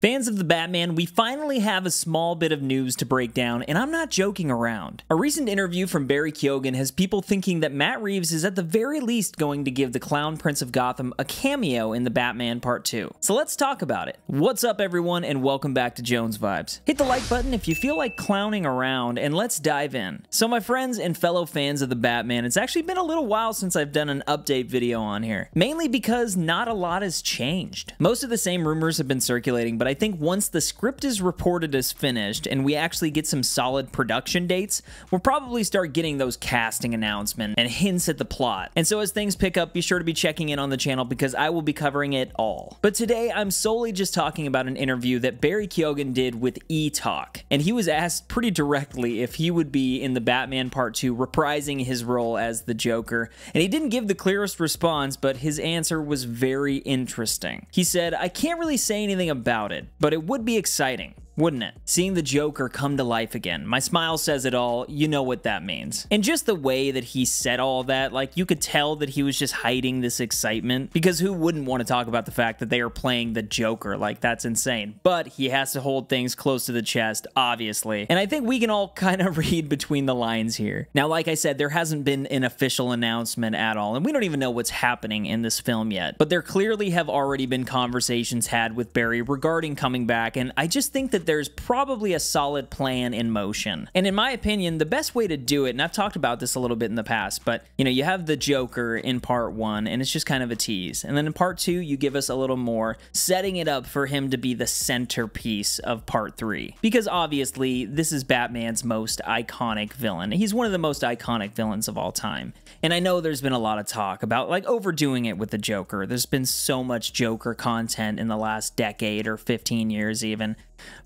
Fans of the Batman, we finally have a small bit of news to break down, and I'm not joking around. A recent interview from Barry Keoghan has people thinking that Matt Reeves is at the very least going to give the Clown Prince of Gotham a cameo in the Batman Part 2. So let's talk about it. What's up, everyone, and welcome back to Jones Vibes. Hit the like button if you feel like clowning around, and let's dive in. So, my friends and fellow fans of the Batman, it's actually been a little while since I've done an update video on here, mainly because not a lot has changed. Most of the same rumors have been circulating, but I think once the script is reported as finished and we actually get some solid production dates, we'll probably start getting those casting announcements and hints at the plot. And so as things pick up, be sure to be checking in on the channel because I will be covering it all. But today, I'm solely just talking about an interview that Barry Keoghan did with E-Talk, and he was asked pretty directly if he would be in the Batman Part 2 reprising his role as the Joker, and he didn't give the clearest response, but his answer was very interesting. He said, I can't really say anything about it, but it would be exciting wouldn't it? Seeing the Joker come to life again. My smile says it all, you know what that means. And just the way that he said all that, like you could tell that he was just hiding this excitement because who wouldn't want to talk about the fact that they are playing the Joker? Like that's insane. But he has to hold things close to the chest, obviously. And I think we can all kind of read between the lines here. Now, like I said, there hasn't been an official announcement at all, and we don't even know what's happening in this film yet. But there clearly have already been conversations had with Barry regarding coming back, and I just think that there's probably a solid plan in motion. And in my opinion, the best way to do it, and I've talked about this a little bit in the past, but you know, you have the Joker in part one, and it's just kind of a tease. And then in part two, you give us a little more, setting it up for him to be the centerpiece of part three. Because obviously, this is Batman's most iconic villain. He's one of the most iconic villains of all time. And I know there's been a lot of talk about like overdoing it with the Joker. There's been so much Joker content in the last decade or 15 years even.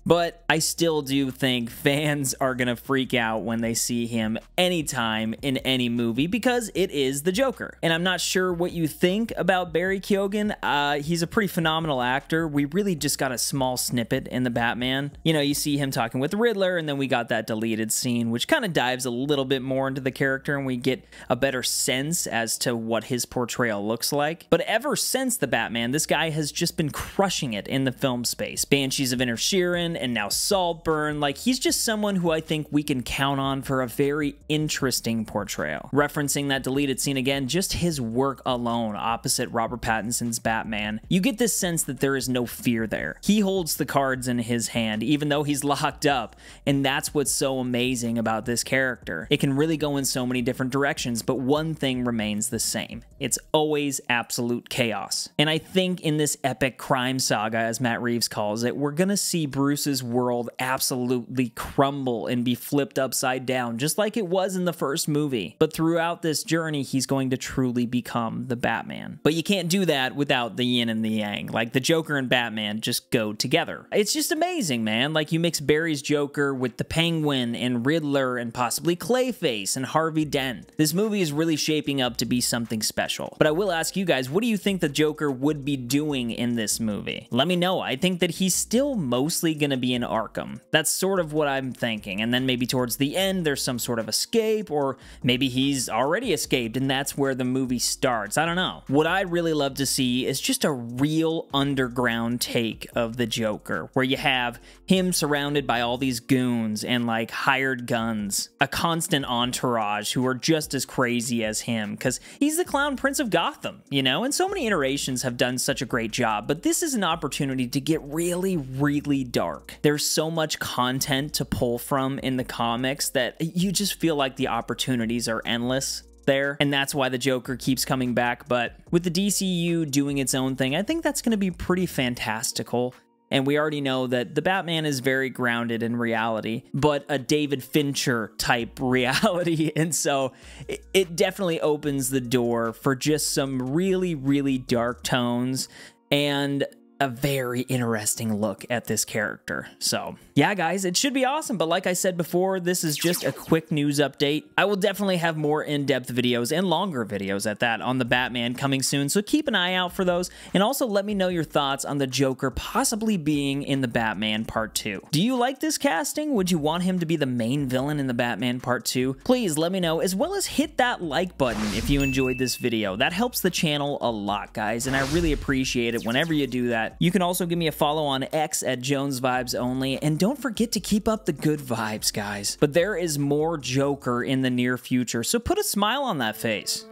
But I still do think fans are going to freak out when they see him anytime in any movie because it is the Joker. And I'm not sure what you think about Barry Keoghan. Uh, he's a pretty phenomenal actor. We really just got a small snippet in The Batman. You know, you see him talking with Riddler, and then we got that deleted scene, which kind of dives a little bit more into the character, and we get a better sense as to what his portrayal looks like. But ever since The Batman, this guy has just been crushing it in the film space. Banshees of Inisherin and now Saltburn. Like, he's just someone who I think we can count on for a very interesting portrayal. Referencing that deleted scene again, just his work alone opposite Robert Pattinson's Batman, you get this sense that there is no fear there. He holds the cards in his hand, even though he's locked up, and that's what's so amazing about this character. It can really go in so many different directions, but one thing remains the same. It's always absolute chaos. And I think in this epic crime saga, as Matt Reeves calls it, we're gonna see Bruce's world absolutely crumble and be flipped upside down, just like it was in the first movie. But throughout this journey, he's going to truly become the Batman. But you can't do that without the yin and the yang. Like the Joker and Batman just go together. It's just amazing, man. Like you mix Barry's Joker with the Penguin and Riddler and possibly Clayface and Harvey Dent. This movie is really shaping up to be something special. But I will ask you guys, what do you think the Joker would be doing in this movie? Let me know. I think that he's still mostly going to be in Arkham. That's sort of what I'm thinking. And then maybe towards the end, there's some sort of escape, or maybe he's already escaped and that's where the movie starts. I don't know. What I'd really love to see is just a real underground take of the Joker, where you have him surrounded by all these goons and like hired guns, a constant entourage who are just as crazy as him, because he's the clown prince of Gotham, you know? And so many iterations have done such a great job, but this is an opportunity to get really, really dark. There's so much content to pull from in the comics that you just feel like the opportunities are endless there, and that's why the Joker keeps coming back. But with the DCU doing its own thing, I think that's going to be pretty fantastical. And we already know that the Batman is very grounded in reality, but a David Fincher type reality. And so it, it definitely opens the door for just some really, really dark tones and a very interesting look at this character. So, yeah, guys, it should be awesome. But like I said before, this is just a quick news update. I will definitely have more in depth videos and longer videos at that on the Batman coming soon. So keep an eye out for those. And also let me know your thoughts on the Joker possibly being in the Batman Part 2. Do you like this casting? Would you want him to be the main villain in the Batman Part 2? Please let me know, as well as hit that like button if you enjoyed this video. That helps the channel a lot, guys, and I really appreciate it whenever you do that. You can also give me a follow on X at Jones Vibes Only, and don't forget to keep up the good vibes, guys. But there is more Joker in the near future, so put a smile on that face.